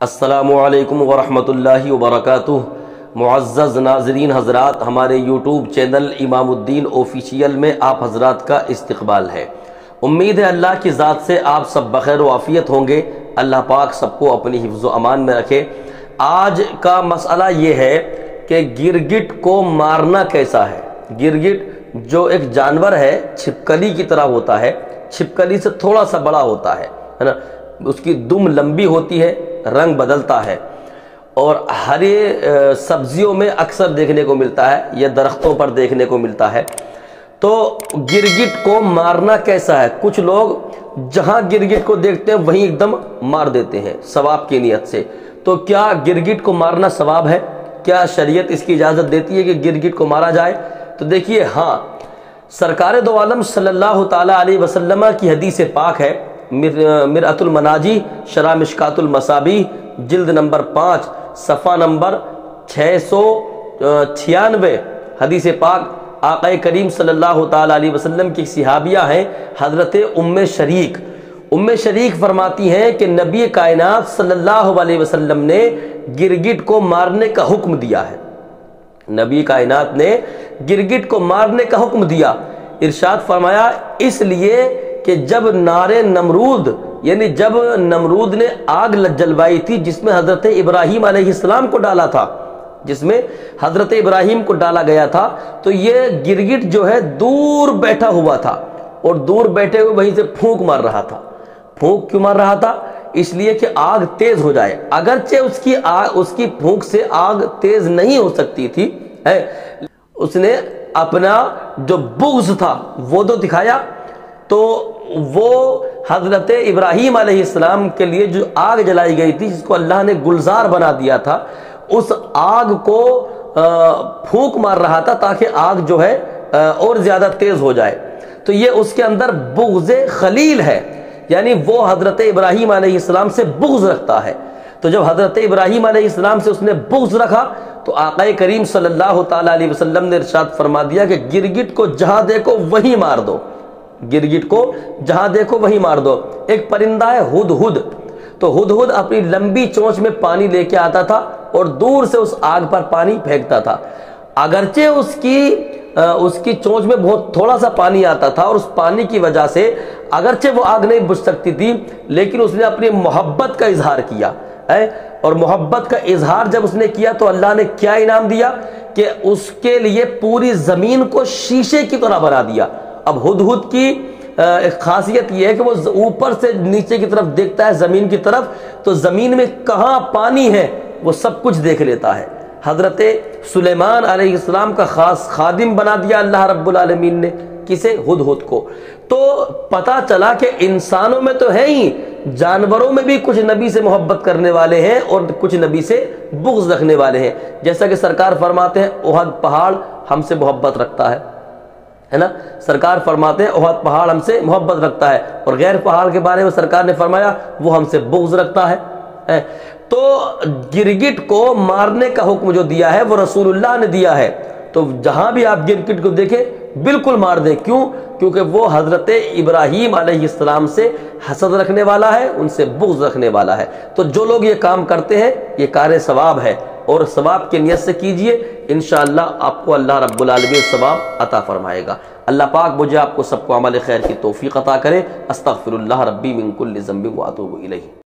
السلام علیکم ورحمۃ اللہ وبرکاتہ۔ معزز ناظرین حضرات، ہمارے یوٹیوب چینل امام الدین آفیشیل میں آپ حضرات کا استقبال ہے۔ امید ہے اللہ کی ذات سے آپ سب بخیر و عافیت ہوں گے۔ اللہ پاک سب کو اپنی حفظ و امان میں رکھے۔ آج کا مسئلہ یہ ہے کہ گرگٹ کو مارنا کیسا ہے۔ گرگٹ جو ایک جانور ہے، چھپکلی کی طرح ہوتا ہے۔ چھپکلی سے تھوڑا سا بڑا ہوتا ہے ہے نا؟ اس کی دم لمبی ہوتی ہے۔ رنگ بدلتا ہے اور ہری سبزیوں میں اکثر دیکھنے کو ملتا ہے یا درختوں پر دیکھنے کو ملتا ہے۔ تو گرگٹ کو مارنا کیسا ہے؟ کچھ لوگ جہاں گرگٹ کو دیکھتے ہیں وہیں ایک دم مار دیتے ہیں ثواب کی نیت سے۔ تو کیا گرگٹ کو مارنا ثواب ہے؟ کیا شریعت اس کی اجازت دیتی ہے کہ گرگٹ کو مارا جائے؟ تو دیکھیے ہاں سرکار دو عالم صلی اللہ تعالیٰ علیہ وسلم کی حدیث پاک ہے۔ مرعت المناجی شرح مشکات المصابی، جلد نمبر پانچ، صفحہ نمبر چھ سو چھیانوے، حدیث پاک، آقا کریم صلی اللہ تعالیٰ علیہ وسلم کی صحابیہ ہیں، حضرت ام شریک۔ ام شریک فرماتی ہیں کہ نبی کائنات صلی اللہ علیہ وسلم نے گرگٹ کو مارنے کا حکم دیا ہے۔ نبی کائنات نے گرگٹ کو مارنے کا حکم دیا۔ ارشاد فرمایا، اس لیے کہ جب نار نمرود یعنی جب نمرود نے آگ جلوائی تھی، جس میں حضرت ابراہیم علیہ السلام کو ڈالا تھا، جس میں حضرت ابراہیم کو ڈالا گیا تھا، تو یہ گرگٹ جو ہے دور بیٹھا ہوا تھا اور دور بیٹھے ہوئے وہیں سے پھونک مار رہا تھا۔ پھونک کیوں مار رہا تھا؟ اس لیے کہ آگ تیز ہو جائے۔ اگرچہ اس کی آگ اس کی پھونک سے آگ تیز نہیں ہو سکتی تھی، ہے، اس نے اپنا جو بغض تھا، وہ تو دکھایا۔ تو وہ حضرت ابراہیم علیہ السلام کے لیے جو آگ جلائی گئی تھی، جس کو اللہ نے گلزار بنا دیا تھا، اس آگ کو پھونک مار رہا تھا تاکہ آگ جو ہے اور زیادہ تیز ہو جائے۔ تو یہ اس کے اندر بغض خلیل ہے۔ یعنی وہ حضرت ابراہیم علیہ السلام سے بغض رکھتا ہے۔ تو جب حضرت ابراہیم علیہ السلام سے اس نے بغض رکھا، تو آقا کریم صلی اللہ تعالیٰ علیہ وسلم نے ارشاد فرما دیا کہ گرگٹ کو جہاں دیکھو، وہیں مار دو۔ گرگٹ کو، جہاں دیکھو وہیں مار دو۔ ایک پرندہ ہے ہد ہد۔ تو ہد ہد اپنی لمبی چونچ میں پانی لے کے آتا تھا اور دور سے اس آگ پر پانی پھینکتا تھا۔ اگرچہ اس کی اس کی چونچ میں بہت تھوڑا سا پانی آتا تھا اور اس پانی کی وجہ سے اگرچہ وہ آگ نہیں بجھ سکتی تھی، لیکن اس نے اپنی محبت کا اظہار کیا ہے اور محبت کا اظہار جب اس نے کیا تو اللہ نے کیا انعام دیا کہ اس کے لیے پوری زمین کو شیشے کی طرح بنا دیا۔ اب ہد ہد کی ایک خاصیت یہ ہے کہ وہ اوپر سے نیچے کی طرف دیکھتا ہے، زمین کی طرف، تو زمین میں کہاں پانی ہے، وہ سب کچھ دیکھ لیتا ہے۔ حضرت سلیمان علیہ السلام کا خاص خادم بنا دیا اللہ رب العالمین نے کسے ہد ہد کو۔ تو پتا چلا کہ انسانوں میں تو ہے ہی، جانوروں میں بھی کچھ نبی سے محبت کرنے والے ہیں اور کچھ نبی سے بغض رکھنے والے ہیں۔ جیسا کہ سرکار فرماتے ہیں، احد پہاڑ ہم سے محبت رکھتا ہے۔ ہے نا؟ سرکار فرماتے ہیں احد پہاڑ ہم سے محبت رکھتا ہے۔ اور غیر پہاڑ کے بارے میں سرکار نے فرمایا، وہ ہم سے بغض رکھتا ہے۔ تو گرگٹ کو مارنے کا حکم جو دیا ہے، وہ رسول اللہ نے دیا ہے۔ تو جہاں بھی آپ گرگٹ کو دیکھیں، بالکل مار دیں۔ کیوں؟ کیونکہ وہ حضرت ابراہیم علیہ السلام سے حسد رکھنے والا ہے، ان سے بغض رکھنے والا ہے۔ تو جو لوگ یہ کام کرتے ہیں، یہ کار ثواب ہے۔ اور ثواب کی نیت سے کیجیے، انشاءاللہ آپ کو اللہ رب العالمین ثواب عطا فرمائے گا۔ اللہ پاک مجھے آپ کو سب کو عمل خیر کی توفیق عطا کرے۔ استغفر اللہ ربی من کل ذنب و اتوب الیہ۔